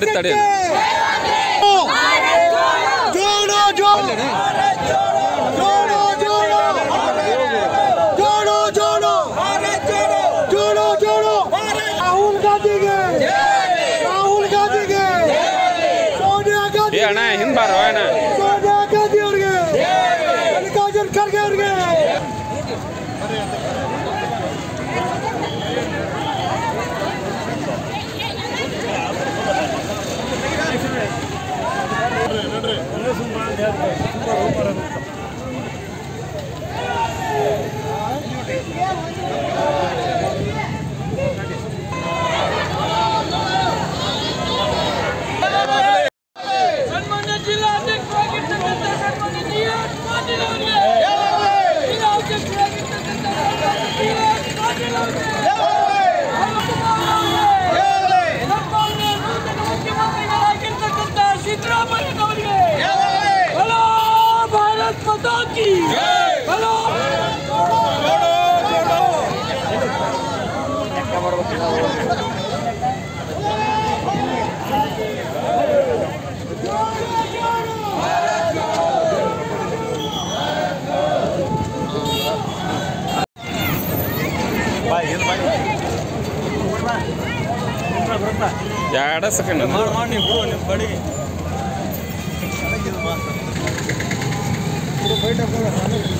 ತಡೆ ತಡೆ ಜೋಡೋ ಜೋಡೋ ಅಣ್ಣ ಹಿಂದ್ ಬಾರ ಅಣ್ಣ ಗಾಂಧಿ ಅವ್ರಿಗೆ ಮಲ್ಲಿಕಾರ್ಜುನ್ ಖರ್ಗೆ ಅವ್ರಿಗೆ Hallelujah. ಎರಡ ಸೆಕೆಂಡ್ ಮಾಡಿ ಮಾಡಿ ನೀವು ಬಿಡು ನಿಮ್ಮ ಬಡಿ ಬೈಟ್ ಹಾಕೋಣ